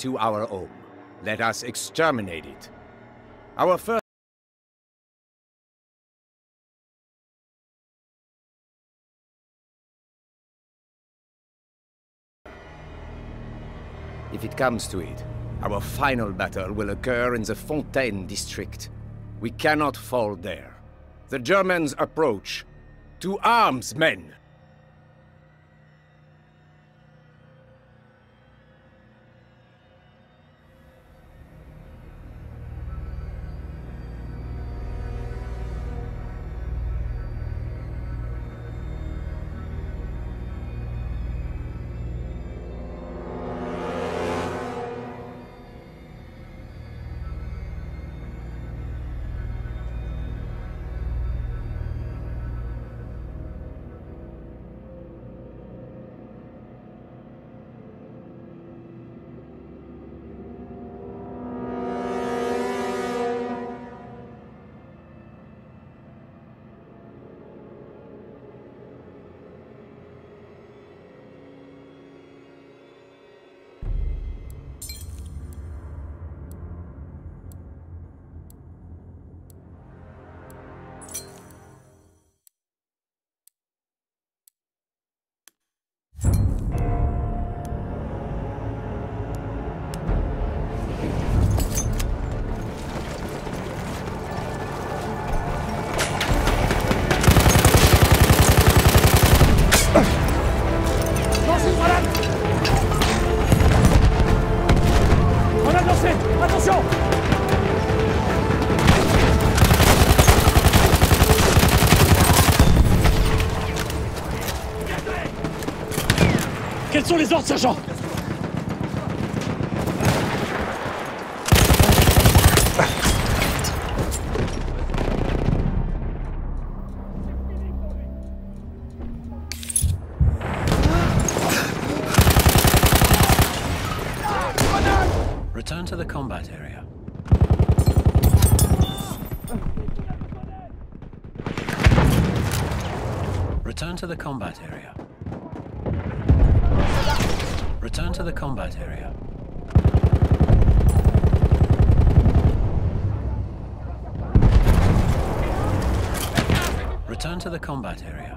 into our own. Let us exterminate it. Our first If it comes to it, our final battle will occur in the Fontaine district. We cannot fall there. The Germans approach. To arms, men! Quels sont les ordres, sergent Return to the combat area. Return to the combat area. To the combat area. Return to the combat area.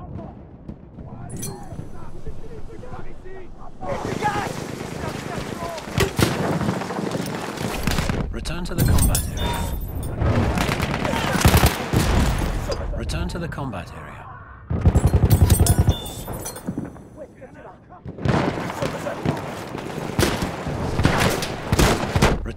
Return to the combat area. Return to the combat area.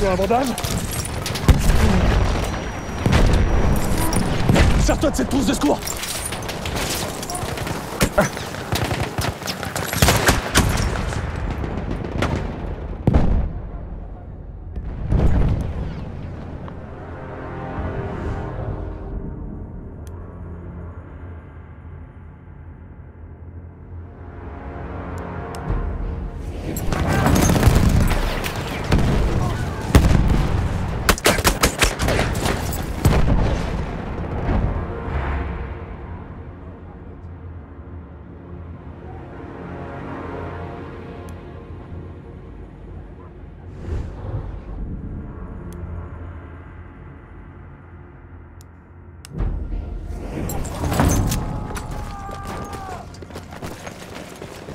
Veux un bandage Sers-toi de cette trousse de secours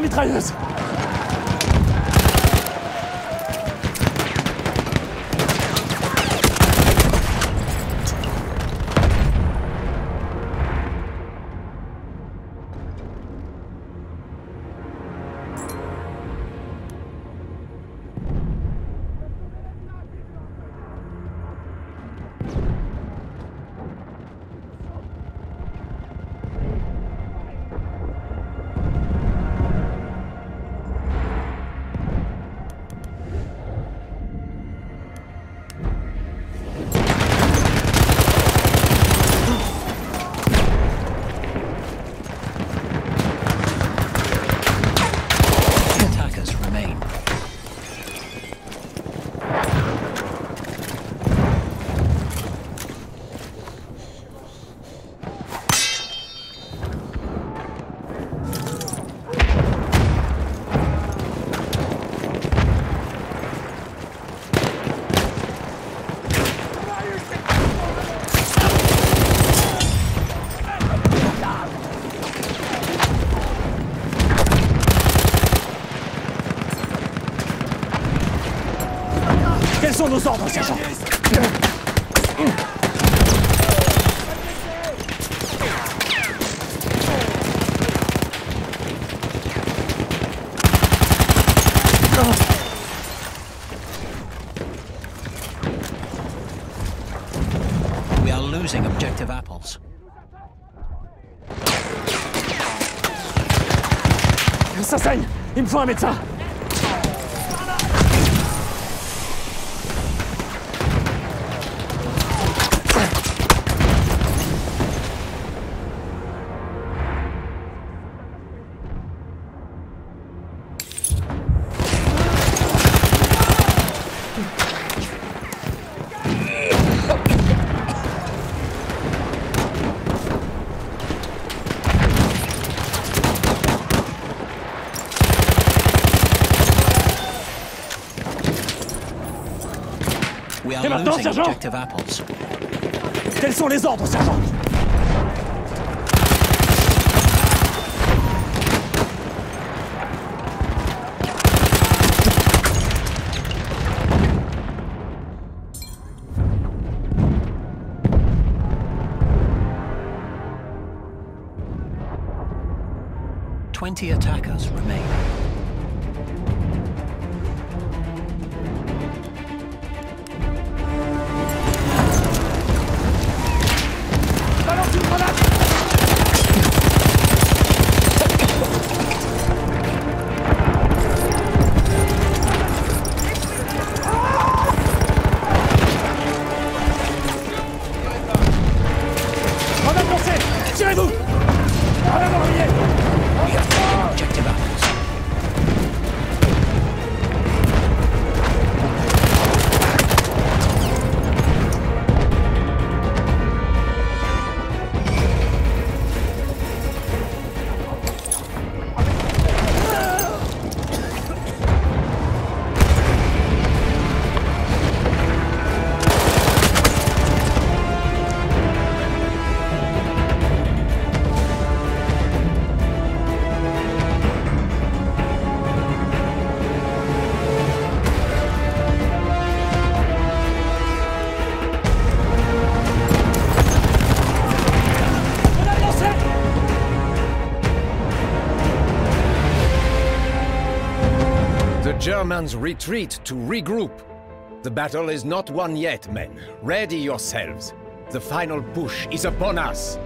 mitrailleuse nos ordres, sergent We are losing objective apples. Il me faut un médecin maintenant, sergent. Quels sont les ordres, sergent Twenty attackers remain. Retreat to regroup. The battle is not won yet, men. Ready yourselves. The final push is upon us.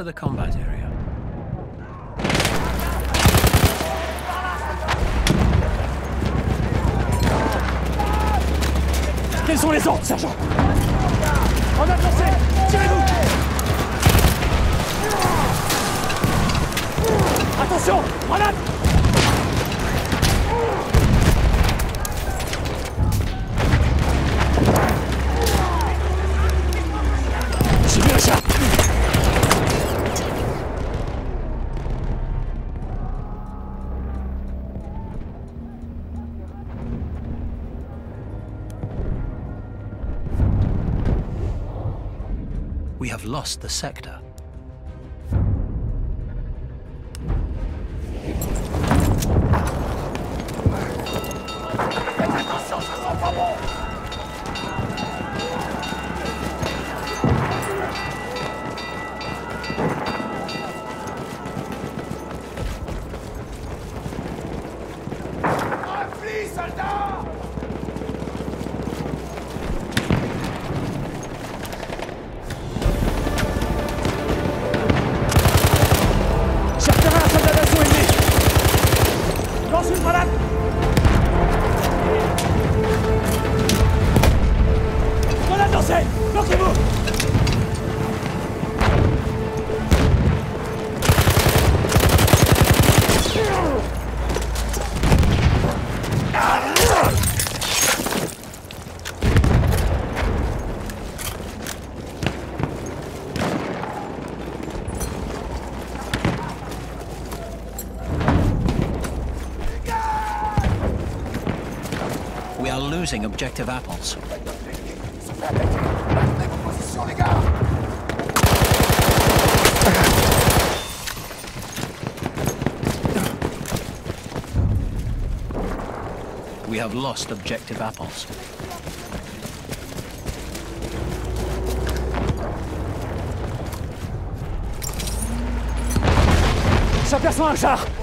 To the combat area. Quels sont les ordres, sergent We have lost the sector. Losing objective apples. We have lost objective apples. J'aperçois un char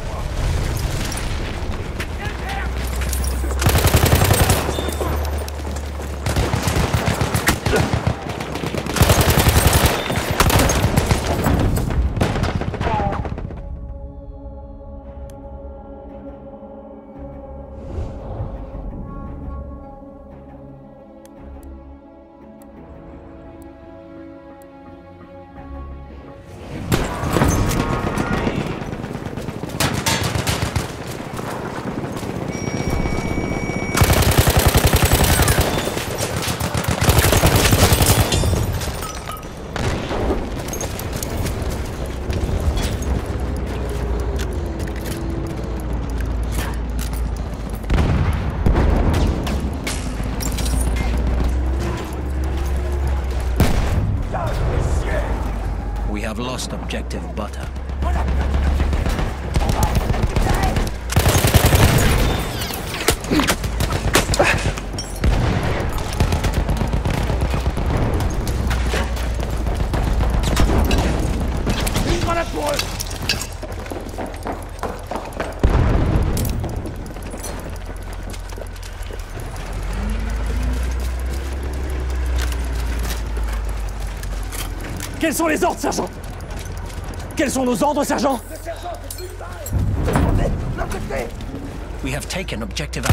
objective butter. Quels sont les ordres, sergent Quels sont nos ordres, sergent We have taken objective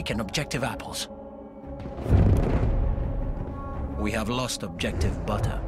taken objective apples. We have lost objective butter.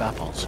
apples.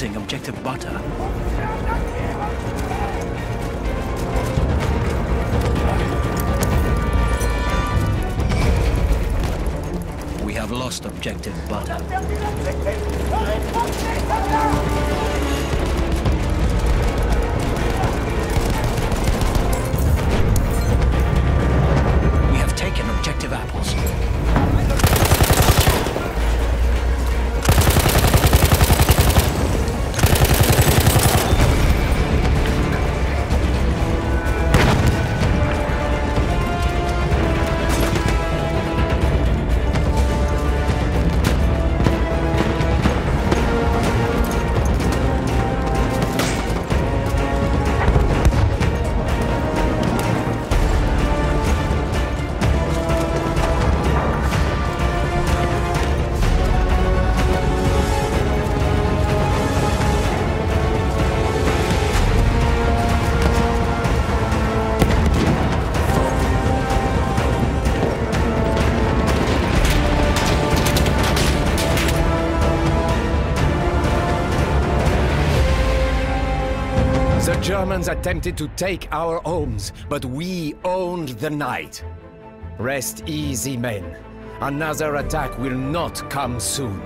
losing objective butter. We have lost objective butter. Attempted to take our homes, but we owned the night. Rest easy, men. Another attack will not come soon.